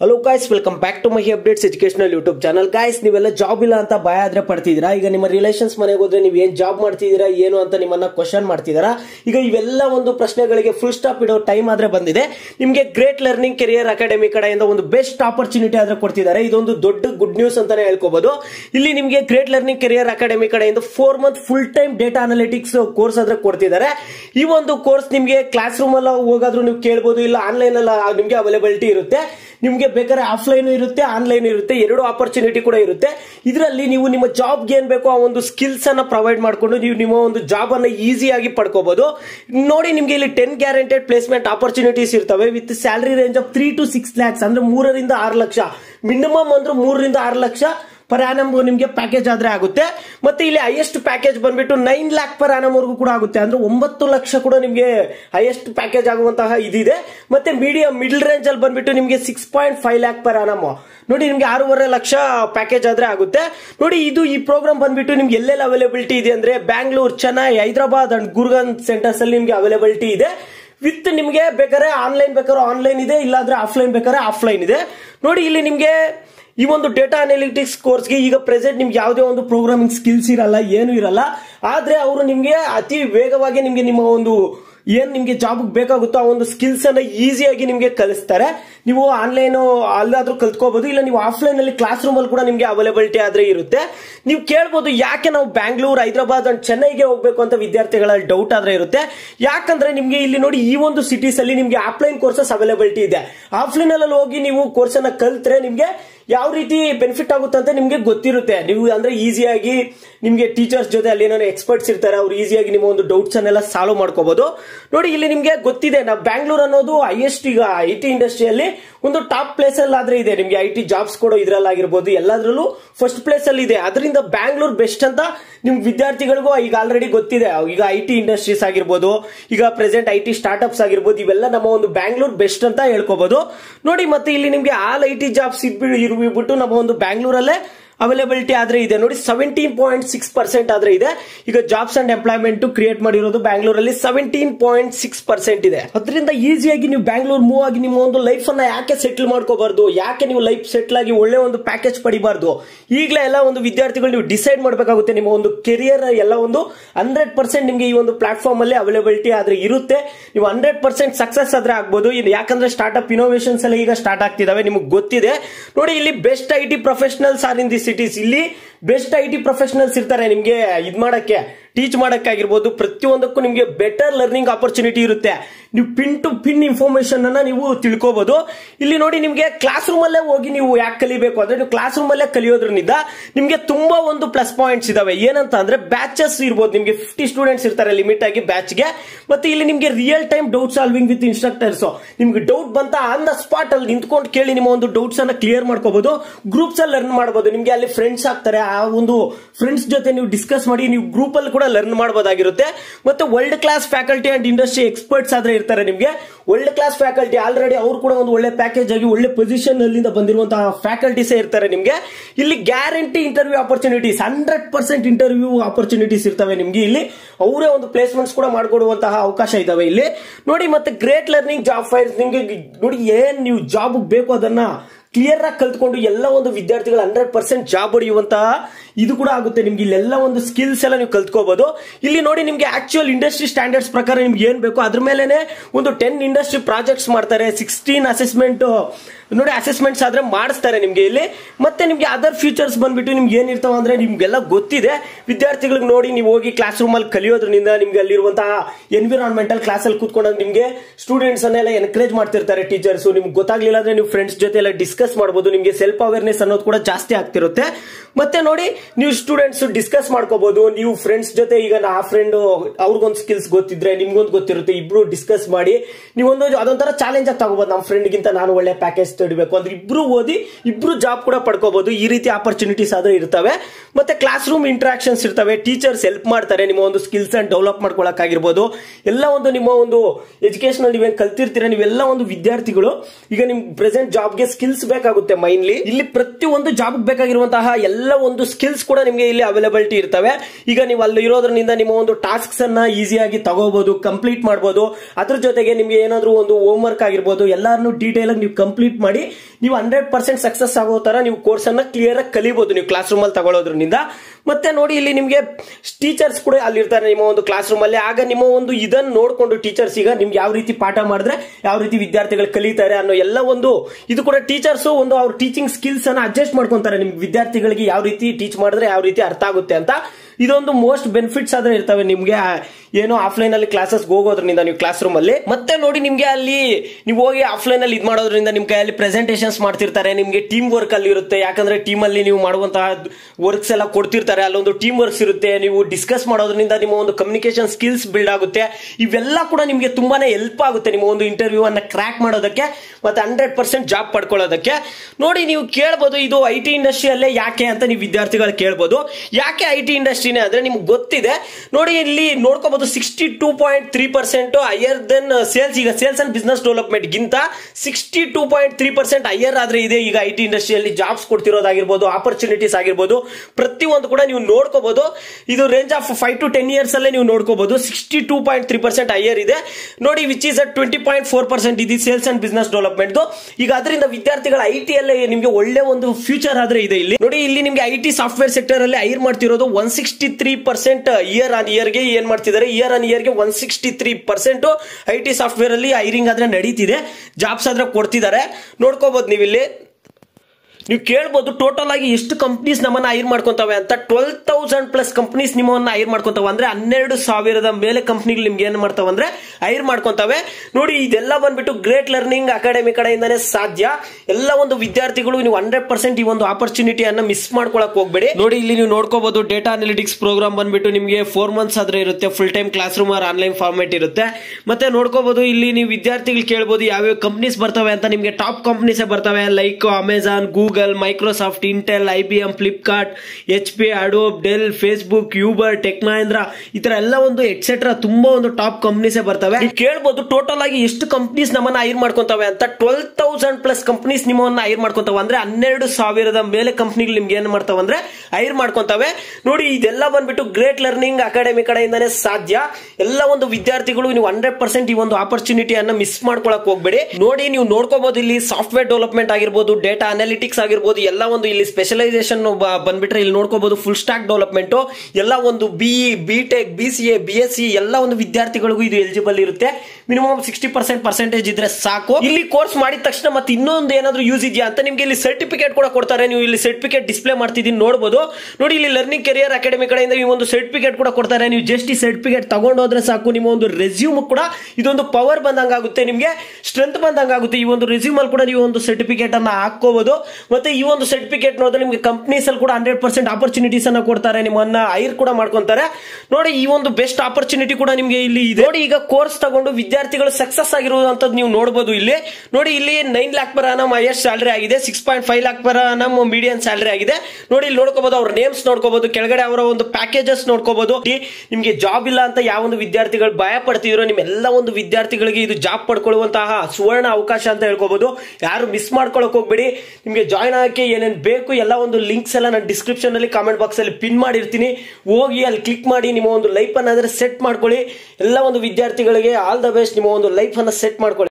Hello guys welcome back to my updates educational YouTube channel guys ನೀವೆಲ್ಲ job ಇಲ್ಲ ಅಂತ ಭಯ ಆದ್ರೆ ಪಡ್ತಿದ್ದೀರಾ? ಈಗ ನಿಮ್ಮ ರಿಲೇಷನ್ಸ್ ಮನೆಗೆ ಹೋದ್ರೆ ನೀವು ಏನ್ ಜಾಬ್ ಮಾಡ್ತಿದ್ದೀರಾ, ಏನು ಅಂತ ನಿಮ್ಮನ್ನ ಕ್ವಶನ್ ಮಾಡ್ತಿದ್ದೀರಾ? ಈಗ ಇವೆಲ್ಲ ಒಂದು ಪ್ರಶ್ನೆಗಳಿಗೆ ಫುಲ್ ಸ್ಟಾಪ್ ಇಡೋ ಟೈಮ್ ಆದ್ರೆ ಬಂದಿದೆ. ನಿಮಗೆ ಗ್ರೇಟ್ ಲರ್ನಿಂಗ್ ಕೆರಿಯರ್ ಅಕಾಡೆಮಿ ಕಡೆಯಿಂದ ಒಂದು ಬೆಸ್ಟ್ ಆಪರ್ಚುನಿಟಿ ಆದ್ರೆ ಕೊಡ್ತಿದ್ದಾರೆ. ಇದೊಂದು ದೊಡ್ಡ ಗುಡ್ ನ್ಯೂಸ್ ಅಂತಾನೆ ಹೇಳ್ಕೋಬಹುದು ಇಲ್ಲಿ ನಿಮಗೆ ಗ್ರೇಟ್ ಲರ್ನಿಂಗ್ ಕೆರಿಯರ್ ಅಕಾಡೆಮಿ ಕಡೆಯಿಂದ four month full time data analytics course ಆದ್ರೆ ಕೊಡ್ತಿದ್ದಾರೆ. ಈ ಒಂದು ಕೋರ್ಸ್ ನಿಮಗೆ ಕ್ಲಾಸ್ ರೂಮ್ ಎಲ್ಲ ಹೋಗಾದ್ರೂ ನೀವು ಕೇಳ್ಬೋದು, ಇಲ್ಲ ಆನ್ಲೈನ್ ಎಲ್ಲ ನಿಮಗೆ ಅವೈಲೇಬಿಲಿಟಿ ಇರುತ್ತೆ. ನಿಮಗೆ ಬೇಕಾದ್ರೆ ಆಫ್ಲೈನ್ ಇರುತ್ತೆ ಆನ್ಲೈನ್ ಇರುತ್ತೆ, ಎರಡು ಆಪರ್ಚುನಿಟಿ ಕೂಡ ಇರುತ್ತೆ. ಇದರಲ್ಲಿ ನೀವು ನಿಮ್ಮ ಜಾಬ್ಗೆ ಏನ್ ಬೇಕೋ ಆ ಒಂದು ಸ್ಕಿಲ್ಸ್ ಅನ್ನ ಪ್ರೊವೈಡ್ ಮಾಡಿಕೊಂಡು ನೀವು ನಿಮ್ಮ ಒಂದು ಜಾಬ್ ಅನ್ನ ಈಸಿಯಾಗಿ ಪಡ್ಕೋಬಹುದು ನೋಡಿ ನಿಮಗೆ ಇಲ್ಲಿ ಟೆನ್ ಗ್ಯಾರಂಟೆಡ್ ಪ್ಲೇಸ್ಮೆಂಟ್ ಆಪರ್ಚುನಿಟೀಸ್ ಇರ್ತವೆ. With salary range of three to six lakhs ಅಂದ್ರೆ ಮೂರರಿಂದ ಆರು ಲಕ್ಷ. ಮಿನಿಮಮ್ ಅಂದ್ರೆ ಮೂರರಿಂದ ಆರು ಲಕ್ಷ. ಪರ್ ಆನಮ್ ನಿಮಗೆ ಪ್ಯಾಕೇಜ್ ಆದ್ರೆ ಆಗುತ್ತೆ. ಮತ್ತೆ ಇಲ್ಲಿ ಹೈಯೆಸ್ಟ್ ಪ್ಯಾಕೇಜ್ ಬಂದ್ಬಿಟ್ಟು ನೈನ್ ಲ್ಯಾಕ್ ಪರ್ ಆನಮ್ ವರೆಗೂ ಕೂಡ ಆಗುತ್ತೆ. ಅಂದ್ರೆ ಒಂಬತ್ತು ಲಕ್ಷ ಕೂಡ ನಿಮಗೆ ಹೈಯೆಸ್ಟ್ ಪ್ಯಾಕೇಜ್ ಆಗುವಂತಹ ಇದಿದೆ. ಮತ್ತೆ ಮೀಡಿಯಂ ಮಿಡಲ್ ರೇಂಜ್ ಅಲ್ಲಿ ಬಂದ್ಬಿಟ್ಟು ನಿಮಗೆ six point five lakh per annum ನೋಡಿ, ನಿಮಗೆ ಆರೂವರೆ ಲಕ್ಷ ಪ್ಯಾಕೇಜ್ ಆದ್ರೆ ಆಗುತ್ತೆ. ನೋಡಿ, ಇದು ಈ ಪ್ರೋಗ್ರಾಮ್ ಬಂದ್ಬಿಟ್ಟು ನಿಮ್ಗೆ ಎಲ್ಲೆಲ್ಲ ಅವೈಲೇಬಿಲಿಟಿ ಇದೆ ಅಂದ್ರೆ ಬ್ಯಾಂಗ್ಳೂರ್ ಚೆನ್ನೈ ಹೈದರಾಬಾದ್ ಅಂಡ್ ಗುರ್ಗನ್ ಸೆಂಟರ್ಸ್ ಅಲ್ಲಿ ನಿಮ್ಗೆ ಅವೈಲೇಬಿಲಿಟಿ ಇದೆ. ವಿತ್ ನಿಮಗೆ ಬೇಕಾದ್ರೆ ಆನ್ಲೈನ್ ಬೇಕಾದ್ರೆ ಆನ್ಲೈನ್ ಇದೆ, ಇಲ್ಲಾಂದ್ರೆ ಆಫ್ಲೈನ್ ಬೇಕಾದ್ರೆ ಆಫ್ಲೈನ್ ಇದೆ. ನೋಡಿ, ಇಲ್ಲಿ ನಿಮ್ಗೆ ಈ ಒಂದು ಡೇಟಾ ಅನಾಲಿಟಿಕ್ಸ್ ಕೋರ್ಸ್ಗೆ ಈಗ ಪ್ರೆಸೆಂಟ್ ನಿಮ್ಗೆ ಯಾವುದೇ ಒಂದು ಪ್ರೋಗ್ರಾಮಿಂಗ್ ಸ್ಕಿಲ್ಸ್ ಇರಲ್ಲ, ಏನು ಇರಲ್ಲ. ಆದ್ರೆ ಅವರು ನಿಮಗೆ ಅತಿ ವೇಗವಾಗಿ ನಿಮಗೆ ನಿಮ್ಮ ಒಂದು ಏನ್ ನಿಮ್ಗೆ ಜಾಬ್ ಬೇಕಾಗುತ್ತೋ ಆ ಒಂದು ಸ್ಕಿಲ್ಸ್ ಅನ್ನ ಈಸಿಯಾಗಿ ನಿಮ್ಗೆ ಕಲಿಸ್ತಾರೆ. ನೀವು ಆನ್ಲೈನ್ ಅಲ್ಲಾದ್ರೂ ಕಲ್ತ್ಕೋಬಹುದು ಇಲ್ಲ ನೀವು ಆಫ್ಲೈನ್ ಅಲ್ಲಿ ಕ್ಲಾಸ್ ರೂಮ್ ಅಲ್ಲಿ ಕೂಡ ನಿಮ್ಗೆ ಅವೈಲೇಬಿಲಿಟಿ ಆದ್ರೆ ಇರುತ್ತೆ. ನೀವು ಕೇಳ್ಬೋದು ಯಾಕೆ ನಾವು ಬ್ಯಾಂಗ್ಳೂರ್ ಹೈದರಾಬಾದ್ ಅಂಡ್ ಚೆನ್ನೈಗೆ ಹೋಗ್ಬೇಕು ಅಂತ ವಿದ್ಯಾರ್ಥಿಗಳ ಡೌಟ್ ಆದ್ರೆ ಇರುತ್ತೆ. ಯಾಕಂದ್ರೆ ನಿಮ್ಗೆ ಇಲ್ಲಿ ನೋಡಿ ಈ ಒಂದು ಸಿಟೀಸ್ ಅಲ್ಲಿ ನಿಮ್ಗೆ ಆಫ್ಲೈನ್ ಕೋರ್ಸಸ್ ಅವೈಲೇಬಿಲಿಟಿ ಇದೆ. ಆಫ್ಲೈನ್ ಅಲ್ಲಿ ಹೋಗಿ ನೀವು ಕೋರ್ಸ್ ಅನ್ನ ಕಲ್ತ್ರೆ ನಿಮ್ಗೆ ಯಾವ ರೀತಿ ಬೆನಿಫಿಟ್ ಆಗುತ್ತೆ ಅಂತ ನಿಮ್ಗೆ ಗೊತ್ತಿರುತ್ತೆ. ನೀವು ಅಂದ್ರೆ ಈಸಿಯಾಗಿ ನಿಮ್ಗೆ ಟೀಚರ್ಸ್ ಜೊತೆ ಅಲ್ಲಿ ಏನಾದ್ರು ಎಕ್ಸ್ಪರ್ಟ್ಸ್ ಇರ್ತಾರೆ, ಅವ್ರು ಈಸಿಯಾಗಿ ನಿಮ್ಮ ಒಂದು ಡೌಟ್ಸ್ ಅನ್ನೆಲ್ಲ ಸಾಲ್ವ್ ಮಾಡ್ಕೋಬಹುದು ನೋಡಿ, ಇಲ್ಲಿ ನಿಮ್ಗೆ ಗೊತ್ತಿದೆ ನಾವು ಬ್ಯಾಂಗ್ಳೂರ್ ಅನ್ನೋದು ಹೈಯೆಸ್ಟ್ ಈಗ ಐ ಟಿ ಇಂಡಸ್ಟ್ರಿಯಲ್ಲಿ ಒಂದು ಟಾಪ್ ಪ್ಲೇಸ್ ಅಲ್ಲಿ ಆದ್ರೆ ಇದೆ. ನಿಮ್ಗೆ ಐ ಟಿ ಜಾಬ್ಸ್ ಕೊಡೋ ಇದ್ರಲ್ಲಾಗಿರ್ಬೋದು ಎಲ್ಲದ್ರಲ್ಲೂ ಫಸ್ಟ್ ಪ್ಲೇಸ್ ಅಲ್ಲಿ ಇದೆ. ಅದರಿಂದ ಬ್ಯಾಂಗ್ಳೂರ್ ಬೆಸ್ಟ್ ಅಂತ ನಿಮ್ ವಿದ್ಯಾರ್ಥಿಗಳಿಗೂ ಈಗ ಆಲ್ರೆಡಿ ಗೊತ್ತಿದೆ. ಈಗ ಐ ಟಿ ಇಂಡಸ್ಟ್ರೀಸ್ ಆಗಿರ್ಬೋದು, ಈಗ ಪ್ರೆಸೆಂಟ್ ಐ ಟಿ ಸ್ಟಾರ್ಟ್ಅಪ್ಸ್ ಆಗಿರ್ಬೋದು, ಇವೆಲ್ಲ ನಮ್ಮ ಒಂದು ಬ್ಯಾಂಗ್ಳೂರ್ ಬೆಸ್ಟ್ ಅಂತ ಹೇಳ್ಕೋಬಹುದು ನೋಡಿ, ಮತ್ತೆ ಇಲ್ಲಿ ನಿಮ್ಗೆ ಆಲ್ ಐ ಟಿ ಜಾಬ್ಸ್ ಇರ್ಬಿಟ್ಟು ನಮ್ಮ ಒಂದು ಬ್ಯಾಂಗ್ಳೂರಲ್ಲೇ ಅವೈಲೇಬಿಲಿಟಿ ಆದ್ರೆ ಇದೆ. ನೋಡಿ ಸೆವೆಂಟೀನ್ ಪಾಯಿಂಟ್ ಸಿಕ್ಸ್ ಪರ್ಸೆಂಟ್ ಆದ್ರೆ ಇದೆ. ಈಗ ಜಾಬ್ಸ್ ಅಂಡ್ ಎಂಪ್ಲಾಯ್ಮೆಂಟ್ ಕ್ರಿಯೇಟ್ ಮಾಡಿರೋದು ಬ್ಯಾಂಗ್ಳೂರಲ್ಲಿ ಸೆವೆಂಟೀನ್ ಪಾಯಿಂಟ್ ಸಿಕ್ಸ್ ಪರ್ಸೆಂಟ್ ಇದೆ. ಅದರಿಂದ ಈಸಿಯಾಗಿ ನೀವು ಬ್ಯಾಂಗ್ಳೂರ್ ಮೂವ್ ಆಗಿ ನಿಮ್ಮ ಒಂದು ಲೈಫ್ ಅನ್ನ ಯಾಕೆ ಸೆಟ್ಲ್ ಮಾಡ್ಕೋಬಾರ್ದು? ಯಾಕೆ ನೀವು ಲೈಫ್ ಸೆಟ್ಲ್ ಆಗಿ ಒಳ್ಳೆ ಒಂದು ಪ್ಯಾಕೇಜ್ ಪಡಿಬಾರ್ದು? ಈಗಲೇ ಎಲ್ಲ ಒಂದು ವಿದ್ಯಾರ್ಥಿಗಳು ನೀವು ಡಿಸೈಡ್ ಮಾಡಬೇಕಾಗುತ್ತೆ. ನಿಮ್ಮ ಒಂದು ಕೆರಿಯರ್ ಎಲ್ಲ ಒಂದು ಹಂಡ್ರೆಡ್ ಪರ್ಸೆಂಟ್ ನಿಮಗೆ ಈ ಒಂದು ಪ್ಲಾಟ್ಫಾರ್ಮ್ ಅಲ್ಲಿ ಅವೈಲೇಬಿಲಿಟಿ ಆದ್ರೆ ಇರುತ್ತೆ. ನೀವು ಹಂಡ್ರೆಡ್ ಪರ್ಸೆಂಟ್ ಸಕ್ಸಸ್ ಆದ್ರೆ ಆಗ್ಬೋದು. ಯಾಕಂದ್ರೆ ಸ್ಟಾರ್ಟ್ಅಪ್ ಇನೋವೇಶನ್ಸ್ ಎಲ್ಲ ಈಗ ಸ್ಟಾರ್ಟ್ ಆಗ್ತಿದಾವೆ. ನಿಮಗೆ ಗೊತ್ತಿದೆ. ನೋಡಿ, ಇಲ್ಲಿ best I T professionals are in the cities ಇಲ್ಲಿ ಬೆಸ್ಟ್ ಐ ಟಿ ಪ್ರೊಫೆಷನಲ್ಸ್ ಇರ್ತಾರೆ ನಿಮಗೆ, ಇದು ಮಾಡಕ್ಕೆ ಟೀಚ್ ಮಾಡಕ್ಕಾಗಿರ್ಬೋದು. ಪ್ರತಿಯೊಂದಕ್ಕೂ ನಿಮಗೆ ಬೆಟರ್ ಲರ್ನಿಂಗ್ ಆಪರ್ಚುನಿಟಿ ಇರುತ್ತೆ. ನೀವು ಪಿನ್ ಟು ಪಿನ್ ಇನ್ಫಾರ್ಮೇಶನ್ ಅನ್ನ ನೀವು ತಿಳ್ಕೋಬಹುದು ಇಲ್ಲಿ ನೋಡಿ ನಿಮಗೆ ಕ್ಲಾಸ್ ರೂಮ್ ಅಲ್ಲೇ ಹೋಗಿ ನೀವು ಯಾಕೆ ಕಲಿಬೇಕು ಅಂದ್ರೆ ನೀವು ಕ್ಲಾಸ್ ರೂಮ್ ಅಲ್ಲೇ ಕಲಿಯೋದ್ರಿಂದ ನಿಮಗೆ ತುಂಬಾ ಒಂದು ಪ್ಲಸ್ ಪಾಯಿಂಟ್ಸ್ ಇದಾವೆ. ಏನಂತ ಅಂದ್ರೆ ಬ್ಯಾಚಸ್ ಇರ್ಬೋದು. ನಿಮಗೆ ಫಿಫ್ಟಿ ಸ್ಟೂಡೆಂಟ್ಸ್ ಇರ್ತಾರೆ ಲಿಮಿಟ್ ಆಗಿ ಬ್ಯಾಚ್ಗೆ ಮತ್ತೆ ಇಲ್ಲಿ ನಿಮಗೆ real time doubt solving with instructors ನಿಮ್ಗೆ ಡೌಟ್ ಬಂತ ಆನ್ ದ ಸ್ಪಾಟ್ ಅಲ್ಲಿ ನಿಂತ್ಕೊಂಡು ಕೇಳಿ ನಿಮ್ಮ ಒಂದು ಡೌಟ್ಸ್ ಅನ್ನ ಕ್ಲಿಯರ್ ಮಾಡ್ಕೋಬಹುದು ಗ್ರೂಪ್ಸ್ ಅಲ್ಲಿ ಲರ್ನ್ ಮಾಡಬಹುದು ನಿಮಗೆ ಅಲ್ಲಿ ಫ್ರೆಂಡ್ಸ್ ಆಗ್ತಾರೆ. ಒಂದು ಫ್ರೆಂಡ್ಸ್ ಜೊತೆ ನೀವು ಡಿಸ್ಕಸ್ ಮಾಡಿ, ನೀವು ಗ್ರೂಪ್ ಅಲ್ಲಿ ಕೂಡ ಲರ್ನ್ ಮಾಡಬಹುದಾಗಿರುತ್ತೆ ಮತ್ತೆ world class faculty and industry experts ಆದ್ರೆ ಇರ್ತಾರೆ ನಿಮಗೆ. ವರ್ಲ್ಡ್ ಕ್ಲಾಸ್ ಫ್ಯಾಕಲ್ಟಿ ಆಲ್ರೆಡಿ ಅವ್ರು ಕೂಡ ಒಂದು ಒಳ್ಳೆ ಪ್ಯಾಕೇಜ್ ಆಗಿ, ಒಳ್ಳೆ ಪೊಸಿಷನ್ ಅಲ್ಲಿಂದ ಬಂದಿರುವಂತಹ ಫ್ಯಾಕಲ್ಟೀಸ್ ಇರ್ತಾರೆ ನಿಮಗೆ. ಇಲ್ಲಿ guarantee interview opportunities hundred percent interview opportunities ಇರ್ತವೆ ನಿಮಗೆ ಇಲ್ಲಿ. ಅವರೇ ಒಂದು ಪ್ಲೇಸ್ಮೆಂಟ್ಸ್ ಕೂಡ ಮಾಡಿಕೊಡುವಂತಹ ಅವಕಾಶ ಇದಾವೆ ಇಲ್ಲಿ. ನೋಡಿ, ಮತ್ತೆ ಗ್ರೇಟ್ ಲರ್ನಿಂಗ್ ಜಾಬ್ ಫೈರ್ಸ್ ನಿಮಗೆ ನೋಡಿ ಏನ್ ನೀವು ಜಾಬ್ ಬೇಕು ಅದನ್ನ ಕ್ಲಿಯರ್ ಆಗಿ ಕಲ್ತ್ಕೊಂಡು ಎಲ್ಲ ಒಂದು ವಿದ್ಯಾರ್ಥಿಗಳು ಹಂಡ್ರೆಡ್ ಪರ್ಸೆಂಟ್ ಜಾಬ್ ಹೊಡೆಯುವಂತಹ ಇದು ಕೂಡ ಆಗುತ್ತೆ. ನಿಮ್ಗೆ ಇಲ್ಲೆಲ್ಲ ಒಂದು ಸ್ಕಿಲ್ಸ್ ಎಲ್ಲ ನೀವು ಕಲ್ತ್ಕೋಬಹುದು ಇಲ್ಲಿ ನೋಡಿ ನಿಮ್ಗೆ ಆಕ್ಚುಯಲ್ ಇಂಡಸ್ಟ್ರಿ ಸ್ಟ್ಯಾಂಡರ್ಡ್ಸ್ ಪ್ರಕಾರ ನಿಮ್ಗೆ ಏನ್ ಬೇಕು, ಅದ್ರ ಮೇಲೆನೆ ಒಂದು ಟೆನ್ ಇಂಡಸ್ಟ್ರಿ ಪ್ರಾಜೆಕ್ಟ್ಸ್ ಮಾಡ್ತಾರೆ ಸಿಕ್ಸ್ಟೀನ್ ಅಸೆಸ್ಮೆಂಟ್ ನೋಡಿ ಅಸೆಸ್ಮೆಂಟ್ಸ್ ಆದ್ರೆ ಮಾಡಿಸ್ತಾರೆ ನಿಮ್ಗೆ ಇಲ್ಲಿ. ಮತ್ತೆ ನಿಮ್ಗೆ ಅದರ್ ಫ್ಯೂಚರ್ಸ್ ಬಂದ್ಬಿಟ್ಟು ನಿಮ್ಗೆ ಏನಿರ್ತಾವ ಅಂದ್ರೆ ನಿಮ್ಗೆಲ್ಲ ಗೊತ್ತಿದೆ. ವಿದ್ಯಾರ್ಥಿಗಳಿಗೆ ನೋಡಿ ನೀವು ಹೋಗಿ ಕ್ಲಾಸ್ ರೂಮ್ ಅಲ್ಲಿ ಕಲಿಯೋದ್ರಿಂದ ನಿಮ್ಗೆ ಅಲ್ಲಿರುವಂತಹ ಎನ್ವಿರಾನ್ಮೆಂಟಲ್ ಕ್ಲಾಸ್ ಅಲ್ಲಿ ಕೂತ್ಕೊಂಡಾಗ ನಿಮ್ಗೆ ಸ್ಟೂಡೆಂಟ್ಸ್ ಅನ್ನೆಲ್ಲ ಎನ್ಕರೇಜ್ ಮಾಡ್ತಿರ್ತಾರೆ ಟೀಚರ್ಸ್ ನಿಮ್ಗೆ ಗೊತ್ತಾಗ್ಲಿಲ್ಲ ಅಂದ್ರೆ ನೀವು ಫ್ರೆಂಡ್ಸ್ ಜೊತೆ ಎಲ್ಲ ಡಿಸ್ಕಸ್ ಮಾಡಬಹುದು ನಿಮ್ಗೆ ಸೆಲ್ಫ್ ಅವೇರ್ನೆಸ್ ಅನ್ನೋದು ಕೂಡ ಜಾಸ್ತಿ ಆಗ್ತಿರುತ್ತೆ. ಮತ್ತೆ ನೋಡಿ ನೀವು ಸ್ಟೂಡೆಂಟ್ಸ್ ಡಿಸ್ಕಸ್ ಮಾಡ್ಕೋಬಹುದು ನೀವು ಫ್ರೆಂಡ್ಸ್ ಜೊತೆ ಈಗ ಆ ಫ್ರೆಂಡ್ ಅವ್ರಿಗೊಂದು ಸ್ಕಿಲ್ಸ್ ಗೊತ್ತಿದ್ರೆ, ನಿಮ್ಗೊಂದು ಗೊತ್ತಿರುತ್ತೆ, ಇಬ್ರು ಡಿಸ್ಕಸ್ ಮಾಡಿ ನೀವೊಂದು ಅದೊಂಥರ ಚಾಲೆಂಜ್ ಆಗಿ ತಗೋಬಹುದು ನಮ್ಮ ಫ್ರೆಂಡ್ ಗಿಂತ ನಾನು ಒಳ್ಳೆ ಪ್ಯಾಕೇಜ್ ತಡಿಬೇಕು ಅಂದ್ರೆ ಇಬ್ರು ಓದಿ, ಇಬ್ರು ಜಾಬ್ ಕೂಡ ಪಡ್ಕೋಬಹುದು ಈ ರೀತಿ ಆಪರ್ಚುನಿಟೀಸ್ ಆದ್ರೆ ಇರ್ತವೆ. ಮತ್ತೆ ಕ್ಲಾಸ್ ರೂಮ್ ಇಂಟ್ರಾಕ್ಷನ್ಸ್ ಇರ್ತವೆ. ಟೀಚರ್ಸ್ ಹೆಲ್ಪ್ ಮಾಡ್ತಾರೆ. ನಿಮ್ಮ ಒಂದು ಸ್ಕಿಲ್ಸ್ ಅನ್ನು ಡೆವಲಪ್ ಮಾಡ್ಕೊಳಕ್ಕಾಗಿರ್ಬೋದು. ಎಲ್ಲ ಒಂದು ನಿಮ್ಮ ಒಂದು ಎಜುಕೇಶನ್ ನೀವೇನ್ ಕಲ್ತಿರ್ತೀರ. ನೀವೆಲ್ಲ ಒಂದು ವಿದ್ಯಾರ್ಥಿಗಳು. ಈಗ ನಿಮ್ ಪ್ರೆಸೆಂಟ್ ಜಾಬ್ಗೆ ಸ್ಕಿಲ್ಸ್ ಬೇಕಾಗುತ್ತೆ ಮೈನ್ಲಿ ಇಲ್ಲಿ ಪ್ರತಿ ಒಂದು ಜಾಬ್ ಬೇಕಾಗಿರುವಂತಹ ಎಲ್ಲ ಒಂದು ಸ್ಕಿಲ್ಸ್ ಕೂಡ ನಿಮಗೆ ಇಲ್ಲಿ ಅವೈಲಬಿಲಿಟಿ ಇರ್ತವೆ. ಈಗ ನೀವು ಅಲ್ಲಿ ಇರೋದ್ರಿಂದ ನಿಮ್ಮ ಒಂದು ಟಾಸ್ಕ್ಸ್ ಅನ್ನ ಈಸಿಯಾಗಿ ತಗೋಬಹುದು ಕಂಪ್ಲೀಟ್ ಮಾಡಬಹುದು ಅದ್ರ ಜೊತೆಗೆ ನಿಮ್ಗೆ ಏನಾದ್ರು ಒಂದು ಹೋಮ್ ವರ್ಕ್ ಆಗಿರ್ಬೋದು ಎಲ್ಲಾರನ್ನು ಡೀಟೇಲ್ ಆಗಿ ನೀವು ಕಂಪ್ಲೀಟ್ ಮಾಡಿ, ನೀವು ಹಂಡ್ರೆಡ್ ಪರ್ಸೆಂಟ್ ಸಕ್ಸಸ್ ಆಗೋ ತರ ನೀವು ಕೋರ್ಸ್ ಅನ್ನ ಕ್ಲಿಯರ್ ಆಗಿ ಕಲಿಬಹುದು ನೀವು ಕ್ಲಾಸ್ ರೂಮ್ ಅಲ್ಲಿ ತಗೊಳ್ಳೋದ್ರಿಂದ ಮತ್ತೆ ನೋಡಿ ಇಲ್ಲಿ ನಿಮಗೆ ಟೀಚರ್ಸ್ ಕೂಡ ಅಲ್ಲಿ ಇರ್ತಾರೆ ನಿಮ್ಮ ಒಂದು ಕ್ಲಾಸ್ ರೂಮ್ ಅಲ್ಲಿ. ಆಗ ನಿಮ್ಮ ಒಂದು ಇದನ್ನ ನೋಡ್ಕೊಂಡು ಟೀಚರ್ಸ್ ಈಗ ನಿಮ್ಗೆ ಯಾವ ರೀತಿ ಪಾಠ ಮಾಡಿದ್ರೆ, ಯಾವ ರೀತಿ ವಿದ್ಯಾರ್ಥಿಗಳು ಕಲಿತಾರೆ ಅನ್ನೋ ಎಲ್ಲ ಒಂದು, ಇದು ಕೂಡ ಟೀಚರ್ಸ್ ಒಂದು ಅವ್ರ ಟೀಚಿಂಗ್ ಸ್ಕಿಲ್ಸ್ ಅನ್ನ ಅಡ್ಜಸ್ಟ್ ಮಾಡ್ಕೊಂತಾರೆ. ನಿಮ್ಗೆ ವಿದ್ಯಾರ್ಥಿಗಳಿಗೆ ಯಾವ ರೀತಿ ಟೀಚ್ ಮಾಡಿದ್ರೆ ಯಾವ ರೀತಿ ಅರ್ಥ ಆಗುತ್ತೆ ಅಂತ ಇದೊಂದು ಮೋಸ್ಟ್ ಬೆನಿಫಿಟ್ಸ್ ಆದ್ರೆ ಇರ್ತವೆ. ನಿಮ್ಗೆ ಏನು ಆಫ್ಲೈನ್ ಅಲ್ಲಿ ಕ್ಲಾಸಸ್ ಹೋಗೋದ್ರಿಂದ ನೀವು ಕ್ಲಾಸ್ ರೂಮ್ ಅಲ್ಲಿ, ಮತ್ತೆ ನೋಡಿ ನಿಮ್ಗೆ ಅಲ್ಲಿ ನೀವು ಹೋಗಿ ಆಫ್ಲೈನ್ ಅಲ್ಲಿ ಇದು ಮಾಡೋದ್ರಿಂದ ನಿಮ್ ಕೈಯಲ್ಲಿ ಪ್ರೆಸೆಂಟೇಷನ್ಸ್ ಮಾಡ್ತಿರ್ತಾರೆ, ನಿಮ್ಗೆ ಟೀಮ್ ವರ್ಕ್ ಅಲ್ಲಿ ಇರುತ್ತೆ. ಯಾಕಂದ್ರೆ ಟೀಮ್ ಅಲ್ಲಿ ನೀವು ಮಾಡುವಂತಹ ವರ್ಕ್ಸ್ ಎಲ್ಲ ಕೊಡ್ತಿರ್ತಾರೆ. ಅಲ್ಲೊಂದು ಟೀಮ್ ವರ್ಕ್ಸ್ ಇರುತ್ತೆ. ನೀವು ಡಿಸ್ಕಸ್ ಮಾಡೋದ್ರಿಂದ ನಿಮ್ಮ ಒಂದು ಕಮ್ಯುನಿಕೇಶನ್ ಸ್ಕಿಲ್ಸ್ ಬಿಲ್ಡ್ ಆಗುತ್ತೆ. ಇವೆಲ್ಲ ಕೂಡ ನಿಮ್ಗೆ ತುಂಬಾನೇ ಹೆಲ್ಪ್ ಆಗುತ್ತೆ ನಿಮ್ಮ ಒಂದು ಇಂಟರ್ವ್ಯೂ ಅನ್ನ ಕ್ರ್ಯಾಕ್ ಮಾಡೋದಕ್ಕೆ, ಮತ್ತೆ ಹಂಡ್ರೆಡ್ ಪರ್ಸೆಂಟ್ ಜಾಬ್ ಪಡ್ಕೊಳ್ಳೋದಕ್ಕೆ. ನೋಡಿ ನೀವು ಕೇಳ್ಬೋದು, ಇದು ಐ ಟಿ ಇಂಡಸ್ಟ್ರಿಯಲ್ಲೇ ಯಾಕೆ ಅಂತ ನೀವು ವಿದ್ಯಾರ್ಥಿಗಳು ಕೇಳ್ಬೋದು. ಯಾಕೆ ಐ ಟಿ ಇಂಡಸ್ಟ್ರಿನೇ ಅಂದ್ರೆ ನಿಮ್ಗೆ ಗೊತ್ತಿದೆ. ನೋಡಿ, ಇಲ್ಲಿ ನೋಡ್ಕೋಬಹುದು sixty two point three percent higher than sales ಈಗ ಸೇಲ್ಸ್ ಅಂಡ್ ಬಿಸ್ನೆಸ್ ಡೆವಲಪ್ಮೆಂಟ್ ಗಿಂತ sixty two point three percent higher ಆದ್ರೆ ಇದೆ. ಈಗ ಐ ಟಿ ಇಂಡಸ್ಟ್ರಿಯಲ್ಲಿ ಜಾಬ್ಸ್ ಕೊಡ್ತಿರೋದಾಗಿರ್ಬೋದು ಆಪರ್ಚುನಿಟೀಸ್ ಆಗಿರ್ಬೋದು. ಪ್ರತಿಯೊಂದು ಕೂಡ ನೀವು ನೋಡ್ಕೋಬಹುದು ಇದು range of five to ten years ಅಲ್ಲೇ ನೀವು ನೋಡ್ಕೋಬಹುದು sixty two point three percent higher ಇದೆ. ನೋಡಿ which is at twenty point four percent ಇದೆ ಸೇಲ್ಸ್ ಅಂಡ್ ಬಿಸ್ನೆಸ್ ಡೆವಲಪ್ಮೆಂಟ್ ಈಗ ಅದರಿಂದ ವಿದ್ಯಾರ್ಥಿಗಳ ಐ ಟಿ ಅಲ್ಲೇ ನಿಮಗೆ ಒಳ್ಳೆ ಒಂದು ಫ್ಯೂಚರ್ ಆದ್ರೆ ಇದೆ ಇಲ್ಲಿ. ನೋಡಿ, ಇಲ್ಲಿ ನಿಮಗೆ ಐ ಟಿ ಸಾಫ್ಟ್ವೇರ್ ಸೆಕ್ಟರ್ ಅಲ್ಲಿ ಹೈರ್ ಮಾಡ್ತಿರೋದು one sixty three percent year on ಇಯರ್ಗೆ ಏನ್ ಮಾಡ್ತಿದ್ದಾರೆ? ಇಯರ್ ಆನ್ ಇಯರ್ಗೆ one sixty three percent I T software ಅಲ್ಲಿ ಹೈರಿಂಗ್ ಆದ್ರೆ ನಡೀತಿದೆ. ಜಾಬ್ಸ್ ಆದ್ರೆ ಕೊಡ್ತಿದ್ದಾರೆ. ನೋಡ್ಕೋಬಹುದು ನೀವು ಇಲ್ಲಿ ನೀವು ಕೇಳ್ಬೋದು ಟೋಟಲ್ ಆಗಿ ಎಷ್ಟು ಕಂಪ್ನೀಸ್ ನಮ್ಮನ್ನ ಹೈರ್ ಮಾಡ್ಕೊತಾವೆ ಅಂತ. ಟ್ವೆಲ್ ತೌಸಂಡ್ ಪ್ಲಸ್ ಕಂಪ್ನೀಸ್ ನಿಮ್ಮನ್ನ ಹೈರ್ ಮಾಡ್ಕೊತಾವ ಅಂದ್ರೆ ಹನ್ನೆರಡು ಸಾವಿರದ ಮೇಲೆ ಕಂಪ್ನಿಗಳು ನಿಮ್ಗೆ ಏನ್ ಮಾಡ್ತಾವೆ ಅಂದ್ರೆ ಹೈರ್ ಮಾಡ್ಕೊಂತವೆ. ನೋಡಿ, ಇದೆಲ್ಲ ಬಂದ್ಬಿಟ್ಟು ಗ್ರೇಟ್ ಲರ್ನಿಂಗ್ ಅಕಾಡೆಮಿ ಕಡೆಯಿಂದಾನೇ ಸಾಧ್ಯ. ಎಲ್ಲ ಒಂದು ವಿದ್ಯಾರ್ಥಿಗಳು ನೀವು ಹಂಡ್ರೆಡ್ ಪರ್ಸೆಂಟ್ ಈ ಒಂದು ಆಪರ್ಚುನಿಟಿಯನ್ನ ಮಿಸ್ ಮಾಡ್ಕೊಳಕ್ ಹೋಗ್ಬೇಡಿ. ನೋಡಿ, ಇಲ್ಲಿ ನೀವು ನೋಡ್ಕೋಬಹುದು ಡೇಟಾ ಅನಾಲಿಟಿಕ್ಸ್ ಪ್ರೋಗ್ರಾಮ್ ಬಂದ್ಬಿಟ್ಟು ನಿಮಗೆ ಫೋರ್ ಮಂತ್ಸ್ ಆದ್ರೆ ಇರುತ್ತೆ. Full time classroom or online format ಇರುತ್ತೆ. ಮತ್ತೆ ನೋಡ್ಕೋಬಹುದು ಇಲ್ಲಿ ನೀವು ವಿದ್ಯಾರ್ಥಿಗಳು ಕೇಳ್ಬೋದು, ಯಾವ್ಯಾವ ಕಂಪ್ನೀಸ್ ಬರ್ತವೆ ಅಂತ ನಿಮಗೆ ಟಾಪ್ ಕಂಪ್ನೀಸ್ ಬರ್ತವೆ. Like Amazon Google Microsoft Intel I B M Flipkart H P Adobe Dell Facebook Uber tech ಈ ತರ ಎಲ್ಲ ಒಂದು ಎಕ್ಸೆಟ್ರಾ ತುಂಬಾ ಒಂದು ಟಾಪ್ ಕಂಪ್ನೀಸ್ ಬರ್ತವೆ. ನೀವು ಕೇಳ್ಬೋದು ಟೋಟಲ್ ಆಗಿ ಎಷ್ಟು ಕಂಪ್ನೀಸ್ ನಮ್ಮನ್ನ ಹೈರ್ ಮಾಡ್ಕೊಂತವೆ ಅಂತ ಟ್ವೆಲ್ ತೌಸಂಡ್ ಪ್ಲಸ್ ಕಂಪ್ನೀಸ್ ನಿಮ್ಮನ್ನ ಹೈರ್ ಮಾಡ್ಕೊಂತವೆ. ಅಂದ್ರೆ ಹನ್ನೆರಡು ಸಾವಿರದ ಮೇಲೆ ಕಂಪ್ನಿಗಳು ನಿಮ್ಗೆ ಏನ್ ಮಾಡ್ತಾವ ಅಂದ್ರೆ ಹೈರ್ ಮಾಡ್ಕೊಂತವೆ. ನೋಡಿ, ಇದೆಲ್ಲ ಬಂದ್ಬಿಟ್ಟು ಗ್ರೇಟ್ ಲರ್ನಿಂಗ್ ಅಕಾಡೆಮಿ ಕಡೆಯಿಂದಾನೇ ಸಾಧ್ಯ. ಎಲ್ಲ ಒಂದು ವಿದ್ಯಾರ್ಥಿಗಳು ನೀವು ಹಂಡ್ರೆಡ್ ಪರ್ಸೆಂಟ್ ಈ ಒಂದು ಆಪರ್ಚುನಿಟಿಯನ್ನ ಮಿಸ್ ಮಾಡ್ಕೊಳಕ್ ಹೋಗ್ಬೇಡಿ. ನೋಡಿ, ನೀವು ನೋಡ್ಕೋಬಹುದು ಇಲ್ಲಿ ಸಾಫ್ಟ್ವೇರ್ ಡೆವಲಪ್ಮೆಂಟ್ ಆಗಿರ್ಬೋದು ಡೇಟಾ ಅನಾಲಿಟಿಕ್ಸ್ ಆಗಿರ್ಬೋದು, ಎಲ್ಲ ಒಂದು ಇಲ್ಲಿ ಸ್ಪೆಷಲೈಸೇಷನ್ ಬಂದ್ಬಿಟ್ರೆ ಇಲ್ಲಿ ನೋಡ್ಕೋಬಹುದು ಫುಲ್ ಸ್ಟಾಕ್ ಡೆವಲಪ್ಮೆಂಟ್ ಎಲ್ಲ ಒಂದು B B tech B C A C ಎಲ್ಲ ಒಂದು ವಿದ್ಯಾರ್ಥಿಗಳಿಗೂ ಇದು ಎಲಿಜಿಬಲ್ ಇರುತ್ತೆ. ಮಿನಿಮಮ್ ಸಿಕ್ಸ್ಟಿ ಪರ್ಸೆಂಟ್ ಪರ್ಸೆಂಟೇಜ್ ಇದ್ರೆ ಸಾಕು. ಇಲ್ಲಿ ಕೋರ್ಸ್ ಮಾಡಿದ ತಕ್ಷಣ ಮತ್ತೆ ಇನ್ನೊಂದು ಏನಾದ್ರು ಯೂಸ್ ಇದೆಯಾ ಅಂತ ನಿಮ್ಗೆ ಇಲ್ಲಿ ಸರ್ಟಿಫಿಕೇಟ್ ಕೂಡ ಕೊಡ್ತಾರೆ. ನೀವು ಇಲ್ಲಿ ಸರ್ಟಿಫಿಕೇಟ್ ಡಿಸ್ಪ್ಲೇ ಮಾಡ್ತಿದ್ದೀನಿ ನೋಡಬಹುದು ನೋಡಿ, ಇಲ್ಲಿ ಲರ್ನಿಂಗ್ ಕೆರಿಯರ್ ಅಕಾಡೆಮಿ ಕಡೆಯಿಂದ ಈ ಒಂದು ಸರ್ಟಿಫಿಕೇಟ್ ಕೂಡ ಕೊಡ್ತಾರೆ. ನೀವು ಜಸ್ಟ್ ಈ ಸರ್ಟಿಫಿಕೇಟ್ ತಗೊಂಡೋದ್ರೆ ಸಾಕು. ನಿಮ್ಮ ಒಂದು ರೆಸ್ಯೂಮ್ ಕೂಡ ಇದೊಂದು ಪವರ್ ಬಂದಂಗಾಗುತ್ತೆ ನಿಮಗೆ. ಸ್ಟ್ರೆಂತ್ ಬಂದಂಗಾಗುತ್ತೆ. ಈ ಒಂದು ರೆಸ್ಯೂಮ್ ಅಲ್ಲಿ ಕೂಡ ನೀವು ಒಂದು ಸರ್ಟಿಫಿಕೇಟ್ ಅನ್ನ ಹಾಕೋಬಹುದು ಮತ್ತೆ ಈ ಒಂದು ಸರ್ಟಿಫಿಕೇಟ್ ನೋಡಿದ್ರೆ ನಿಮಗೆ ಕಂಪ್ನೀಸ್ ಅಲ್ಲಿ ಕೂಡ ಹಂಡ್ರೆಡ್ ಪರ್ಸೆಂಟ್ ಆಪರ್ಚುನಿಟೀಸ್ ಅನ್ನ ಕೊಡ್ತಾರೆ. ನಿಮ್ಮನ್ನ ಐರ್ ಕೂಡ ಮಾಡ್ಕೊಂತಾರೆ. ನೋಡಿ, ಈ ಒಂದು ಬೆಸ್ಟ್ ಆಪರ್ಚುನಿಟಿ ಕೂಡ ನಿಮಗೆ ಇಲ್ಲಿ ಇದೆ. ನೋಡಿ, ಈಗ ಕೋರ್ಸ್ ತಗೊಂಡು ವಿದ್ಯಾರ್ಥಿಗಳು ಸಕ್ಸಸ್ ಆಗಿರುವಂತದ್ದು ನೀವು ನೋಡಬಹುದು ಇಲ್ಲಿ. ನೋಡಿ ಇಲ್ಲಿ nine lakh per annum highest salary ಆಗಿದೆ. Six point five lakh per annum median salary ಆಗಿದೆ. ನೋಡಿ ಇಲ್ಲಿ ನೋಡ್ಕೋಬಹುದು ಅವ್ರ ನೇಮ್ಸ್ ನೋಡ್ಕೋಬಹುದು ಕೆಳಗಡೆ ಅವರ ಒಂದು ಪ್ಯಾಕೇಜಸ್ ನೋಡ್ಕೋಬಹುದು ನಿಮ್ಗೆ ಜಾಬ್ ಇಲ್ಲ ಅಂತ ಯಾವ ಒಂದು ವಿದ್ಯಾರ್ಥಿಗಳು ಭಯ ಪಡ್ತಿದ್ರು ನಿಮ್ಮೆಲ್ಲ ಒಂದು ವಿದ್ಯಾರ್ಥಿಗಳಿಗೆ ಇದು ಜಾಬ್ ಪಡ್ಕೊಳ್ಳುವಂತಹ ಸುವರ್ಣ ಅವಕಾಶ ಅಂತ ಹೇಳ್ಕೋಬಹುದು ಯಾರು ಮಿಸ್ ಮಾಡ್ಕೊಳಕ್ ಹೋಗ್ಬೇಡಿ. ನಿಮ್ಗೆ ಜಾಯ್ನ್ ಆಗಕ್ಕೆ ಏನೇನ್ ಬೇಕು ಎಲ್ಲ ಒಂದು ಲಿಂಕ್ಸ್ ಎಲ್ಲ ನಾನು ಡಿಸ್ಕ್ರಿಪ್ಷನ್ ಅಲ್ಲಿ ಕಾಮೆಂಟ್ ಬಾಕ್ಸ್ ಅಲ್ಲಿ ಪಿನ್ ಮಾಡಿರ್ತೀನಿ. ಹೋಗಿ ಅಲ್ಲಿ ಕ್ಲಿಕ್ ಮಾಡಿ ನಿಮ್ಮ ಒಂದು ಲೈಫ್ ಅನ್ನಾದ್ರೆ ಸೆಟ್ ಮಾಡ್ಕೊಳ್ಳಿ. ಎಲ್ಲ ಒಂದು ವಿದ್ಯಾರ್ಥಿಗಳಿಗೆ ಆಲ್ ದ ಬೆಸ್ಟ್ ನಿಮ್ಮ ಒಂದು ಲೈಫ್ ಅನ್ನ ಸೆಟ್ ಮಾಡ್ಕೊಳ್ಳಿ.